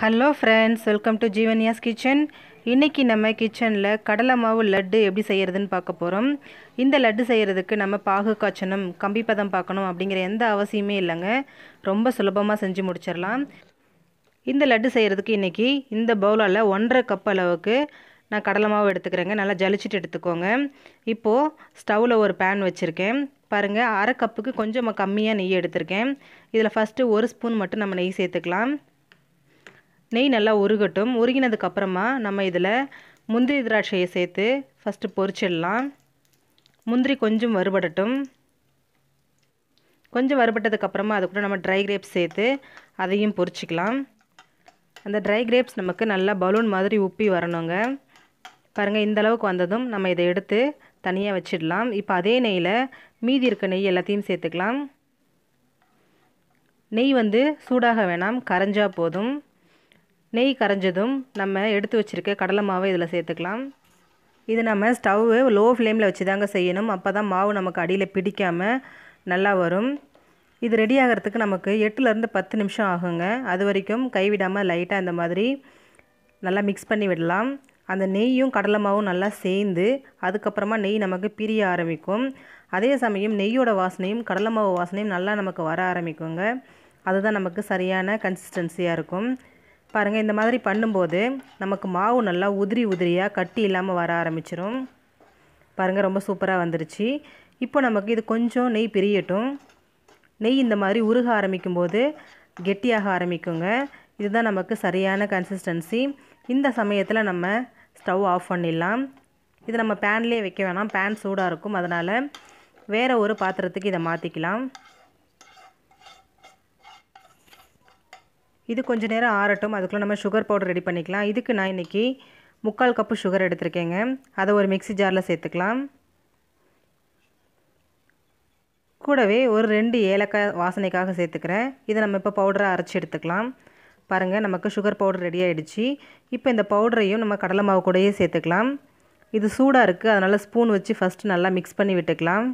Hello friends welcome to Jeevanya's kitchen இன்றைக்கி நம்ம கிச்சனில் கடலை மாவு லட்டு எப்படி செய்கிறதுன்னு பார்க்க போகிறோம் இந்த லட்டு செய்கிறதுக்கு நம்ம பாகு காய்ச்சணும் கம்பி பதம் பார்க்கணும் அப்படிங்கிற எந்த அவசியமே இல்லைங்க. ரொம்ப சுலபமாக செஞ்சு முடிச்சிடலாம். இந்த லட்டு செய்கிறதுக்கு இன்றைக்கி இந்த பவுலால் ஒன்றரை கப் அளவுக்கு நான் கடலை மாவு எடுத்துக்கிறேங்க. நல்லா ஜலிச்சிட்டு எடுத்துக்கோங்க. இப்போது ஸ்டவ்வில் ஒரு பேன் வச்சுருக்கேன். பாருங்கள் அரை கப்புக்கு கொஞ்சம் கம்மியாக நெய் எடுத்திருக்கேன். இதில் ஃபஸ்ட்டு ஒரு ஸ்பூன் மட்டும் நம்ம நெய் சேர்த்துக்கலாம். நெய் நல்லா உருகட்டும். உருகினதுக்கப்புறமா நம்ம இதில் முந்திரி திராட்சையை சேர்த்து ஃபஸ்ட்டு பொரிச்சிடலாம். முந்திரி கொஞ்சம் வறுபடட்டும். கொஞ்சம் வறுபட்டதுக்கப்புறமா அது கூட நம்ம ட்ரை கிரேப்ஸ் சேர்த்து அதையும் பொரிச்சிக்கலாம். அந்த ட்ரை கிரேப்ஸ் நமக்கு நல்லா பலூன் மாதிரி உப்பி வரணுங்க. பாருங்கள் இந்த அளவுக்கு வந்ததும் நம்ம இதை எடுத்து தனியாக வச்சிடலாம். இப்போ அதே நெய்யில் மீதி இருக்க நெய் எல்லாத்தையும் சேர்த்துக்கலாம். நெய் வந்து சூடாக வேணாம் கரைஞ்சா போதும். நெய் கரைஞ்சதும் நம்ம எடுத்து வச்சுருக்க கடலை மாவை இதில் சேர்த்துக்கலாம். இது நம்ம ஸ்டவ்வு லோ ஃப்ளேமில் வச்சு தாங்க செய்யணும். அப்போ தான் மாவு நமக்கு அடியில் பிடிக்காமல் நல்லா வரும். இது ரெடி ஆகிறதுக்கு நமக்கு எட்டுலேருந்து பத்து நிமிஷம் ஆகுங்க. அது வரைக்கும் கைவிடாமல் லைட்டாக இந்த மாதிரி நல்லா மிக்ஸ் பண்ணி விடலாம். அந்த நெய்யும் கடலை மாவும் நல்லா சேர்ந்து அதுக்கப்புறமா நெய் நமக்கு பிரிய ஆரம்பிக்கும். அதே சமயம் நெய்யோட வாசனையும் கடலை மாவு வாசனையும் நல்லா நமக்கு வர ஆரம்பிக்குங்க. அதுதான் நமக்கு சரியான கன்சிஸ்டன்சியாக இருக்கும். பாருங்கள் இந்த மாதிரி பண்ணும்போது நமக்கு மாவு நல்லா உதிரி உதிரியாக கட்டி இல்லாமல் வர ஆரம்பிச்சிடும் பாருங்கள் ரொம்ப சூப்பராக வந்துருச்சு. இப்போ நமக்கு இது கொஞ்சம் நெய் பிரியட்டும். நெய் இந்த மாதிரி உருக ஆரம்பிக்கும் போது கெட்டியாக ஆரம்பிக்குங்க. இதுதான் நமக்கு சரியான கன்சிஸ்டன்சி இந்த சமயத்தில் நம்ம ஸ்டவ் ஆஃப் பண்ணிடலாம். இது நம்ம பேன்லேயே வைக்க வேணாம். பேன் சூடாக இருக்கும். அதனால் வேறு ஒரு பாத்திரத்துக்கு இதை மாற்றிக்கலாம் இது கொஞ்ச நேரம் ஆறட்டும். அதுக்குள்ளே நம்ம சுகர் பவுடர் ரெடி பண்ணிக்கலாம். இதுக்கு நான் இன்றைக்கி முக்கால் கப்பு சுகர் எடுத்திருக்கேங்க. அதை ஒரு மிக்சி ஜாரில் சேர்த்துக்கலாம். கூடவே ஒரு ரெண்டு ஏலக்காய் வாசனைக்காக சேர்த்துக்கிறேன். இதை நம்ம இப்போ பவுடரை அரைச்சி எடுத்துக்கலாம். பாருங்கள் நமக்கு சுகர் பவுடர் ரெடி ஆகிடுச்சு இப்போ இந்த பவுடரையும் நம்ம கடலை மாவு கூடயே சேர்த்துக்கலாம். இது சூடாக இருக்குது அதனால் ஸ்பூன் வச்சு ஃபஸ்ட்டு நல்லா மிக்ஸ் பண்ணி விட்டுக்கலாம்.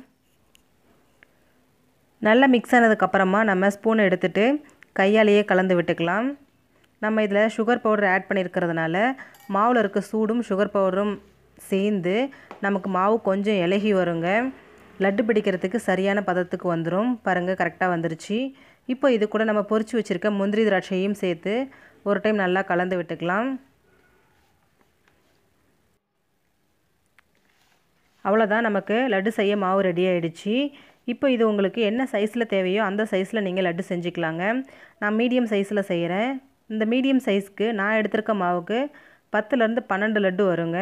நல்லா மிக்ஸ் ஆனதுக்கப்புறமா நம்ம ஸ்பூனை எடுத்துகிட்டு கையாலேயே கலந்து விட்டுக்கலாம். நம்ம இதில் சுகர் பவுடர் ஆட் பண்ணியிருக்கிறதுனால மாவில் இருக்க சூடும் சுகர் பவுடரும் சேர்ந்து நமக்கு மாவு கொஞ்சம் இலகி வருங்க. லட்டு பிடிக்கிறதுக்கு சரியான பதத்துக்கு வந்துடும் பாருங்கள் கரெக்டாக வந்துருச்சு. இப்போ இது கூட நம்ம பொறிச்சு வச்சுருக்க முந்திரி திராட்சையும் சேர்த்து ஒரு டைம் நல்லா கலந்து விட்டுக்கலாம். அவ்வளோதான் நமக்கு லட்டு செய்ய மாவு ரெடி ஆகிடுச்சு இப்போ இது உங்களுக்கு என்ன சைஸில் தேவையோ அந்த சைஸில் நீங்கள் லட்டு செஞ்சுக்கலாங்க. நான் மீடியம் சைஸில் செய்கிறேன் இந்த மீடியம் சைஸ்க்கு நான் எடுத்திருக்க மாவுக்கு பத்துலேருந்து பன்னெண்டு லட்டு வருங்க.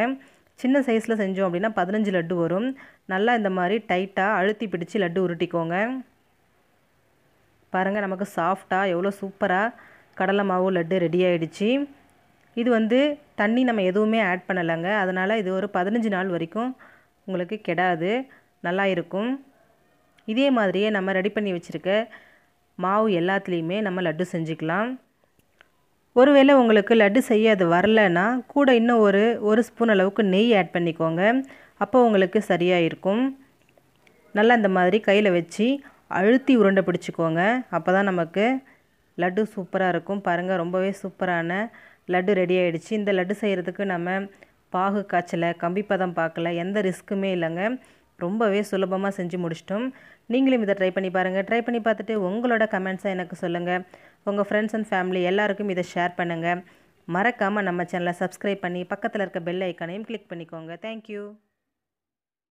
சின்ன சைஸில் செஞ்சோம் அப்படின்னா பதினஞ்சு லட்டு வரும். நல்லா இந்த மாதிரி டைட்டாக அழுத்தி பிடிச்சி லட்டு உருட்டிக்கோங்க. பாருங்கள் நமக்கு சாஃப்டாக எவ்வளோ சூப்பராக கடலை மாவு லட்டு ரெடி ஆகிடுச்சு இது வந்து தண்ணி நம்ம எதுவுமே ஆட் பண்ணலைங்க. அதனால் இது ஒரு பதினஞ்சு நாள் வரைக்கும் உங்களுக்கு கெடாது நல்லா இருக்கும். இதே மாதிரியே நம்ம ரெடி பண்ணி வச்சுருக்க மாவு எல்லாத்துலேயுமே நம்ம லட்டு செஞ்சுக்கலாம். ஒருவேளை உங்களுக்கு லட்டு செய்ய அது வரலைன்னா கூட இன்னும் ஒரு ஒரு ஸ்பூன் அளவுக்கு நெய் ஆட் பண்ணிக்கோங்க. அப்போ உங்களுக்கு சரியாக இருக்கும். நல்லா இந்த மாதிரி கையில் வச்சு அழுத்தி உருண்டை பிடிச்சிக்கோங்க. அப்போ தான் நமக்கு லட்டு சூப்பராக இருக்கும். பாருங்கள் ரொம்பவே சூப்பரான லட்டு ரெடி ஆகிடுச்சு இந்த லட்டு செய்கிறதுக்கு நம்ம பாகு காய்ச்சலை கம்பி பதம் பார்க்கல எந்த ரிஸ்க்குமே இல்லைங்க. ரொம்பவே சுலபமாக செஞ்சு முடிச்சிட்டோம். நீங்களும் இதை ட்ரை பண்ணி பாருங்கள் ட்ரை பண்ணி பார்த்துட்டு உங்களோட கமெண்ட்ஸை எனக்கு சொல்லுங்கள் உங்கள் ஃப்ரெண்ட்ஸ் அண்ட் ஃபேமிலி எல்லாருக்கும் இதை ஷேர் பண்ணுங்கள் மறக்காமல் நம்ம சேனலை சப்ஸ்கிரைப் பண்ணி பக்கத்தில் இருக்க பெல் ஐக்கானையும் கிளிக் பண்ணிக்கோங்க. தேங்க்யூ